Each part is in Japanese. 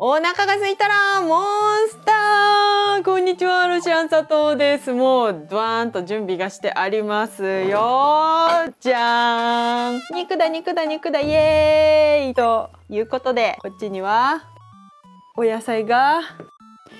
お腹が空いたらモンスター。こんにちはロシアン佐藤です。もうドワーンと準備がしてありますよ。じゃーん。肉だ肉だ肉だ。イエーイ。ということでこっちにはお野菜が。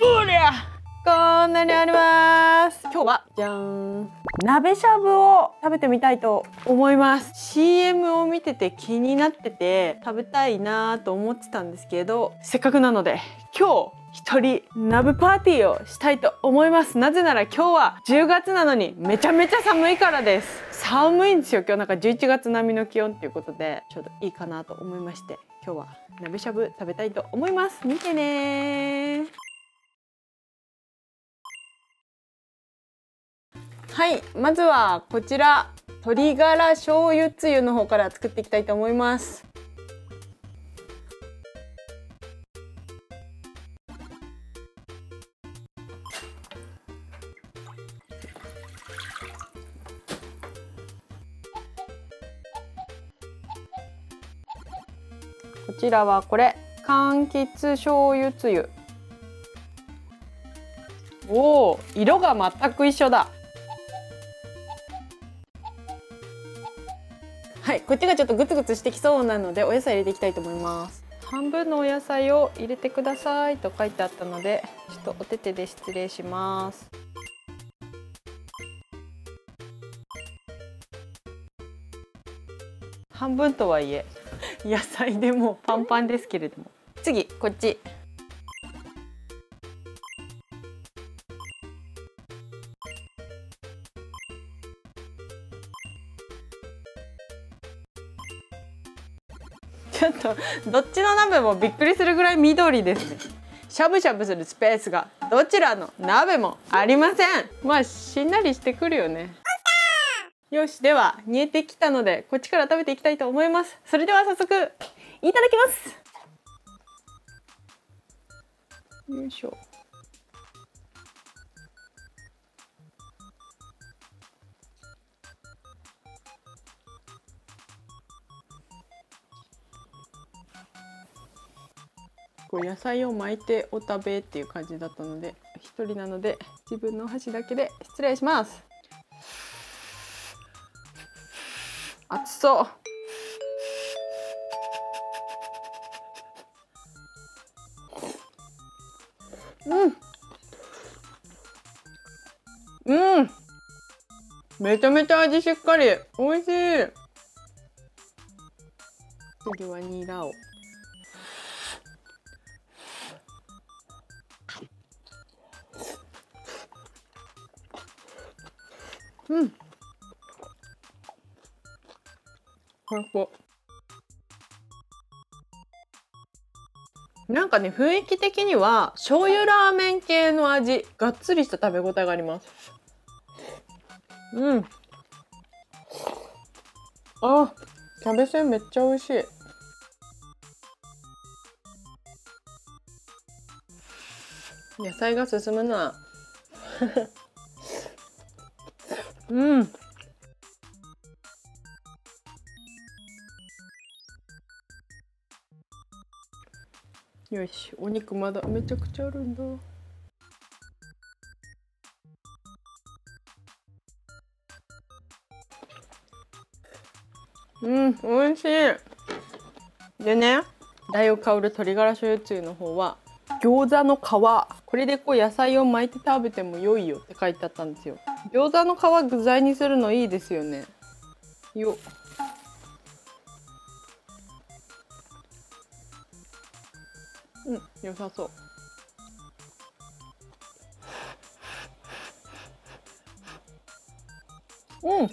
おりゃ！こんなにあります。今日はじゃん。鍋しゃぶを食べてみたいと思います。CM を見てて気になってて食べたいなと思ってたんですけどせっかくなので今日一人鍋パーティーをしたいと思います。なぜなら今日は10月なのにめちゃめちゃ寒いからです。寒いんですよ今日。なんか11月並みの気温っていうことでちょうどいいかなと思いまして今日は鍋しゃぶ食べたいと思います。見てねはいまずはこちら鶏ガラ醤油つゆの方から作っていきたいと思います。こちらはこれ柑橘醤油つゆ。おお色が全く一緒だ。はいこっちがちょっとグツグツしてきそうなのでお野菜入れていきたいと思います。半分のお野菜を入れてくださいと書いてあったのでちょっとお手手で失礼します。半分とはいえ野菜でもパンパンですけれども。次こっちちょっとどっちの鍋もびっくりするぐらい緑ですね。しゃぶしゃぶするスペースがどちらの鍋もありません。まあしんなりしてくるよね。よしでは煮えてきたのでこっちから食べていきたいと思います。それでは早速いただきます。よいしょこう野菜を巻いてお食べっていう感じだったので一人なので自分の箸だけで失礼します。熱そう。うん。うん。めちゃめちゃ味しっかり。美味しい。次はニラを。最高なんかね雰囲気的には醤油ラーメン系の味がっつりした食べ応えがあります。うん。あキャベツめっちゃ美味しい。野菜が進むな。うん。よしお肉まだ。めちゃくちゃあるんだ。うん美味しい。でね大を香る鶏ガラ醤油つゆの方は餃子の皮。これでこう野菜を巻いて食べても良いよって書いてあったんですよ。餃子の皮具材にするのいいですよね。よっ。うん。良さそう。うん。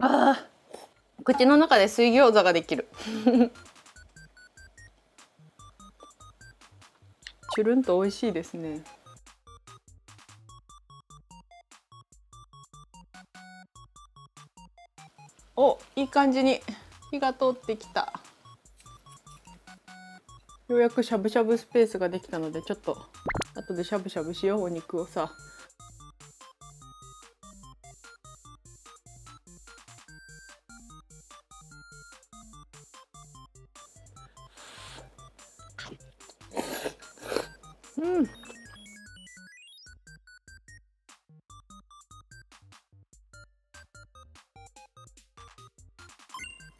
あー。口の中で水餃子ができる。チュルンと美味しいですね。おいい感じに火が通ってきた。ようやくしゃぶしゃぶスペースができたのでちょっと後でしゃぶしゃぶしようお肉をさ。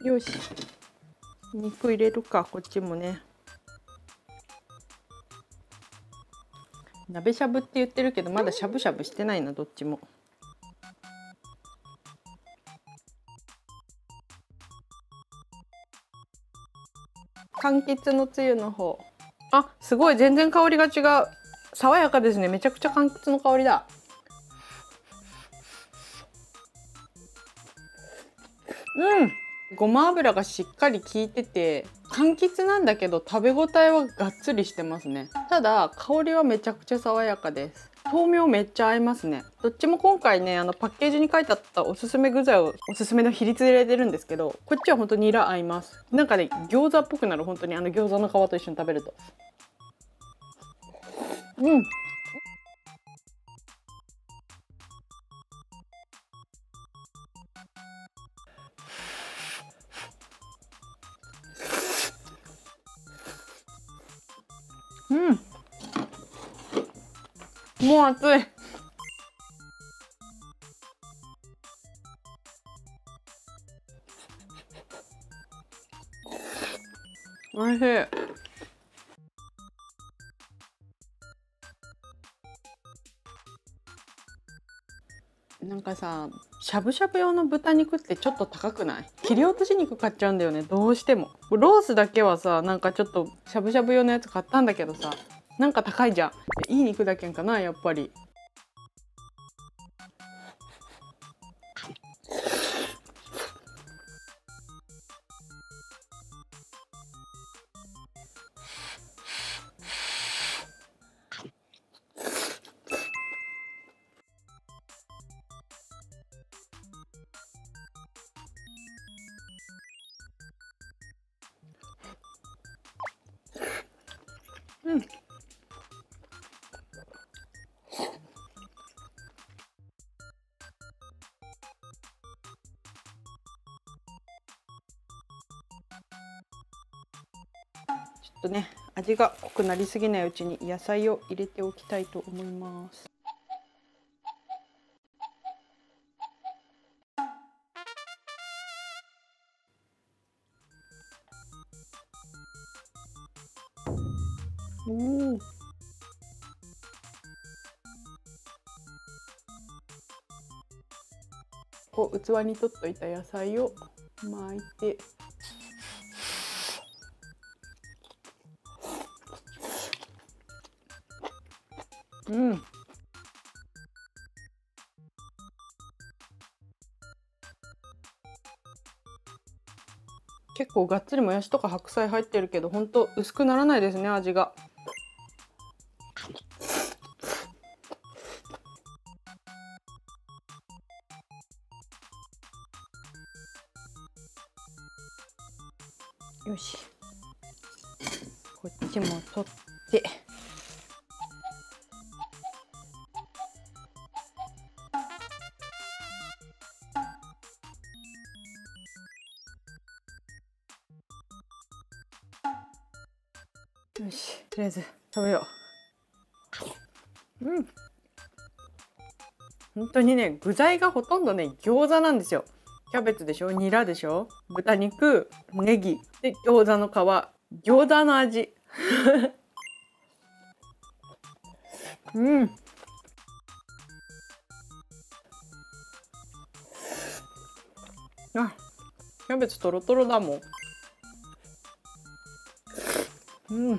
よし。肉入れるかこっちもね。鍋しゃぶって言ってるけどまだしゃぶしゃぶしてないなどっちも。柑橘のつゆの方。あすごい。全然香りが違う。爽やかですね。めちゃくちゃ柑橘の香りだ。うん。ごま油がしっかり効いてて柑橘なんだけど食べ応えはがっつりしてますね。ただ香りはめちゃくちゃ爽やかです。豆苗めっちゃ合いますね。どっちも今回ねあのパッケージに書いてあったおすすめ具材をおすすめの比率で入れてるんですけどこっちは本当にニラ合います。なんかね餃子っぽくなる。本当にあの餃子の皮と一緒に食べると。うん。もう暑い。おいしい。なんかさしゃぶしゃぶ用の豚肉ってちょっと高くない？切り落とし肉買っちゃうんだよねどうしても。ロースだけはさなんかちょっとしゃぶしゃぶ用のやつ買ったんだけどさなんか高いじゃん。いい肉だけんかなやっぱり。とね味が濃くなりすぎないうちに野菜を入れておきたいと思います。おおこう器に取っといた野菜を巻いて。うん。結構がっつりもやしとか白菜入ってるけどほんと薄くならないですね味が。よし。こっちも取ってよし。とりあえず食べよう。うん。本当にね具材がほとんどね餃子なんですよ。キャベツでしょ？ニラでしょ？豚肉ネギ。で餃子の皮。餃子の味。うん。あキャベツとろとろだもん。う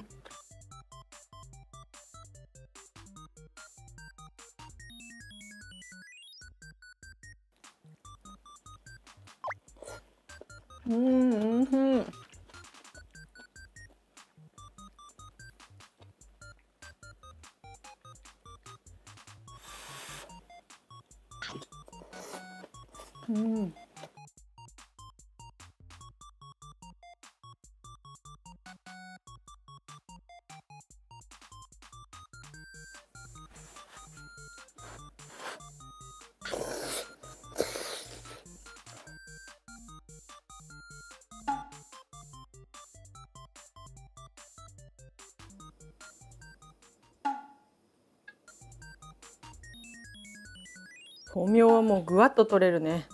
豆苗はもうぐわっと取れるね。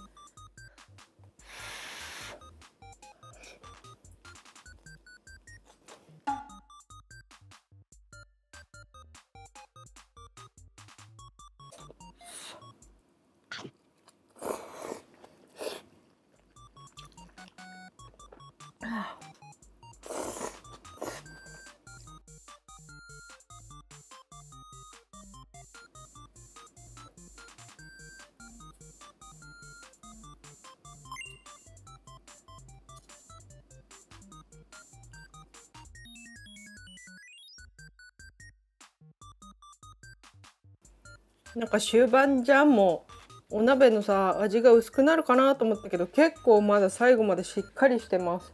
なんか終盤じゃんもお鍋のさ味が薄くなるかなと思ったけど結構まだ最後までしっかりしてます。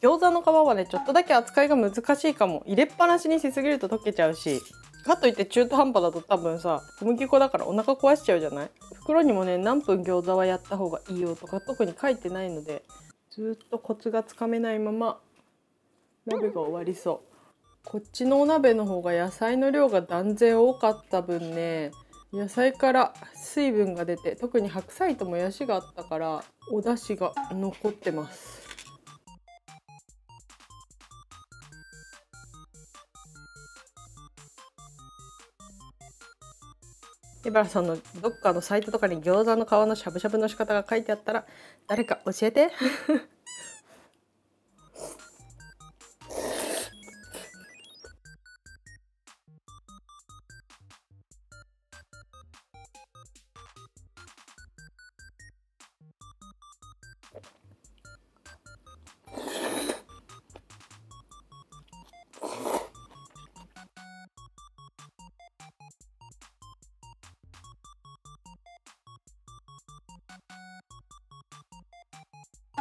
餃子の皮はねちょっとだけ扱いが難しいかも。入れっぱなしにしすぎると溶けちゃうし。かといって中途半端だと多分さ小麦粉だからお腹壊しちゃうじゃない？袋にもね何分餃子はやった方がいいよとか特に書いてないのでずっとコツがつかめないまま鍋が終わりそう。こっちのお鍋の方が野菜の量が断然多かった分ね野菜から水分が出て特に白菜ともやしがあったからお出汁が残ってます。エバラさんのどっかのサイトとかに餃子の皮のしゃぶしゃぶの仕方が書いてあったら誰か教えて。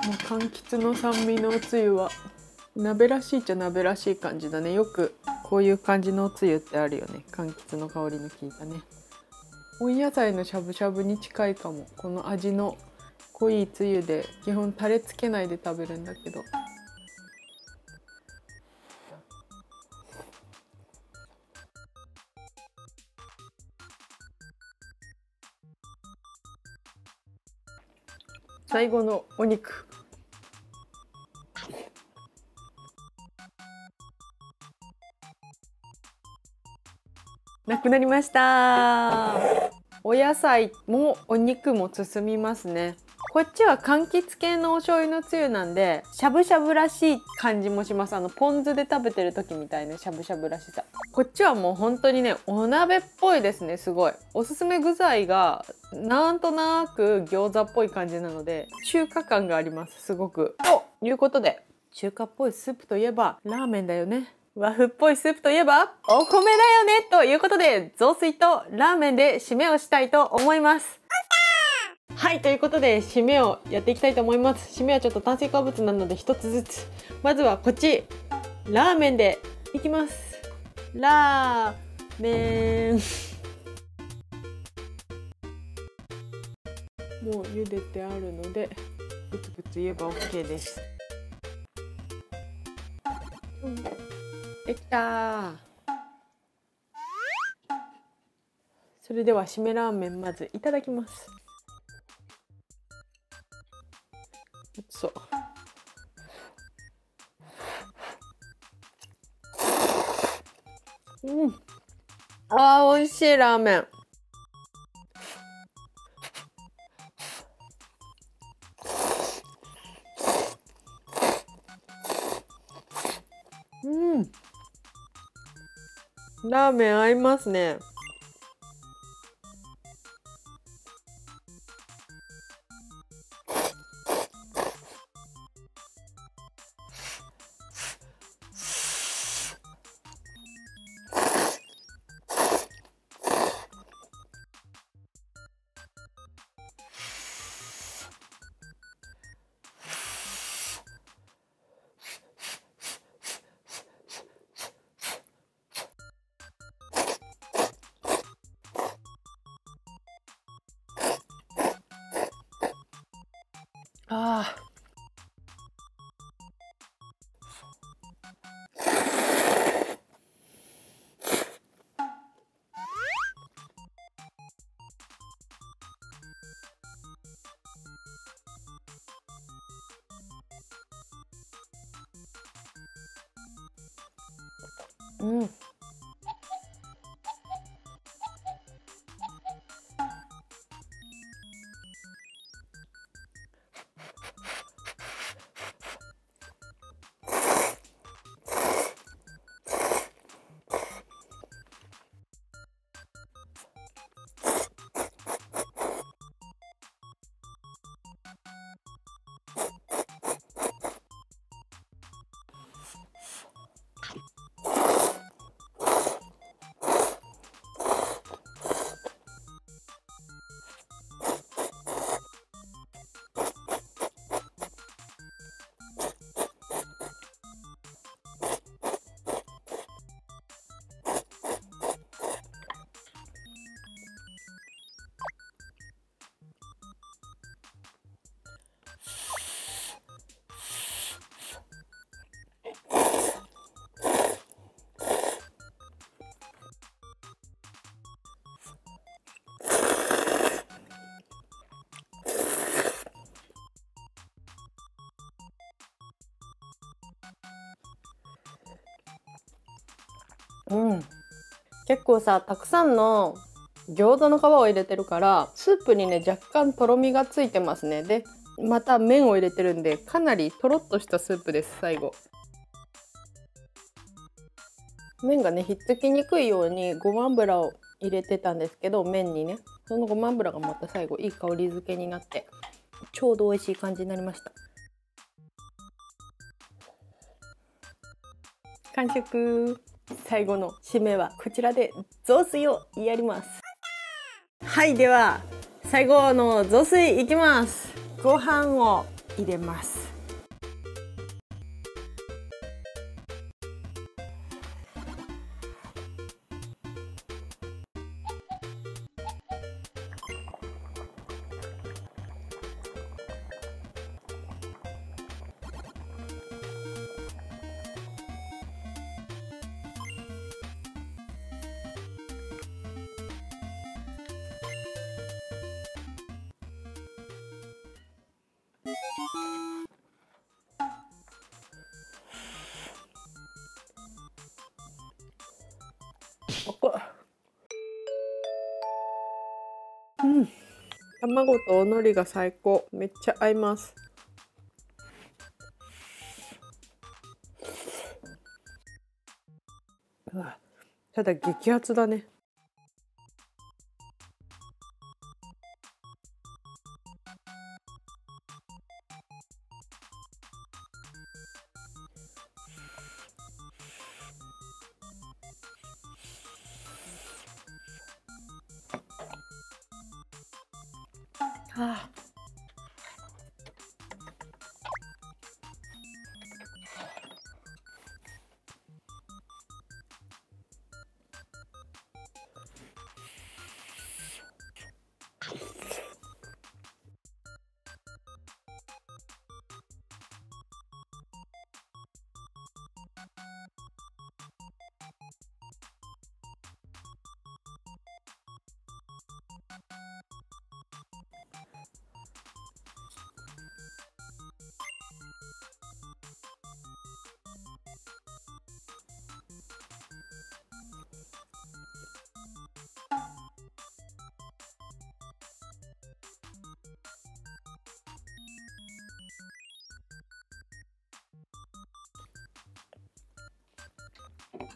もう柑橘の酸味のおつゆは鍋らしいっちゃ鍋らしい感じだね。よくこういう感じのおつゆってあるよね。柑橘の香りの効いたね。温野菜のしゃぶしゃぶに近いかも。この味の濃いつゆで基本タレつけないで食べるんだけど。最後のお肉。なくなりました。お野菜もお肉も進みますね。こっちは柑橘系のお醤油のつゆなんでしゃぶしゃぶらしい感じもします。あのポン酢で食べてる時みたいなしゃぶしゃぶらしさ。こっちはもう本当にねお鍋っぽいですねすごい。おすすめ具材がなんとなく餃子っぽい感じなので中華感がありますすごく。ということで中華っぽいスープといえばラーメンだよね。和風っぽいスープといえばお米だよねということで雑炊とラーメンで締めをしたいと思います。はいということで締めをやっていきたいと思います。締めはちょっと炭水化物なので一つずつ。まずはこっちラーメンでいきます。ラーメン。もう茹でてあるのでグツグツ言えば OK です、うん、できた。それでは締めラーメンまずいただきます。そ。ううん。あー美味しいラーメン。ラーメン合いますね。ううん。結構さたくさんの餃子の皮を入れてるからスープにね若干とろみがついてますね。でまた麺を入れてるんでかなりとろっとしたスープです最後。麺がねひっつきにくいようにごま油を入れてたんですけど麺にね。そのごま油がまた最後いい香り付けになってちょうど美味しい感じになりました。完食。最後の締めはこちらで雑炊をやります。はいでは最後の雑炊いきます。ご飯を入れます。うん卵とお海苔が最高。めっちゃ合います。ただ激アツだね。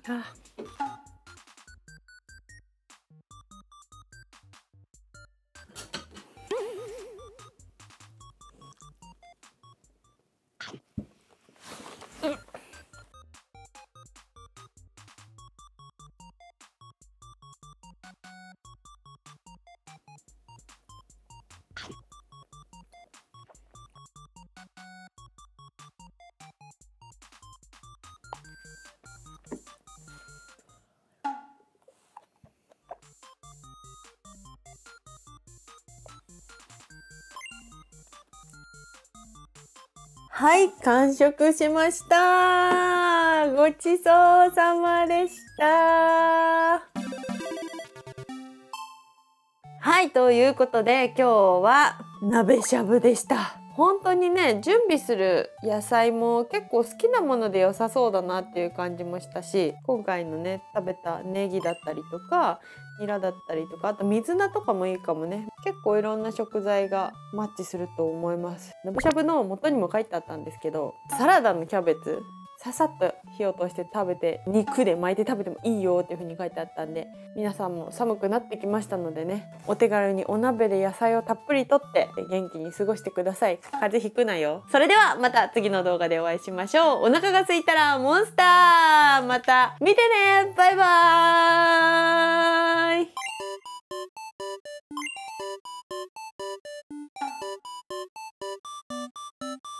あはい、完食しました。ごちそうさまでした。はい、ということで今日は鍋しゃぶでした。本当にね準備する野菜も結構好きなもので良さそうだなっていう感じもしたし今回のね食べたネギだったりとかニラだったりとかあと水菜とかもいいかもね結構いろんな食材がマッチすると思います。しゃぶしゃぶの元にも書いてあったんですけどサラダのキャベツささっと火を通して食べて肉で巻いて食べてもいいよっていう風に書いてあったんで皆さんも寒くなってきましたのでねお手軽にお鍋で野菜をたっぷりとって元気に過ごしてください。風邪ひくなよ。それではまた次の動画でお会いしましょう。お腹が空いたらモンスターまた見てね。バイバーイ。Thank you.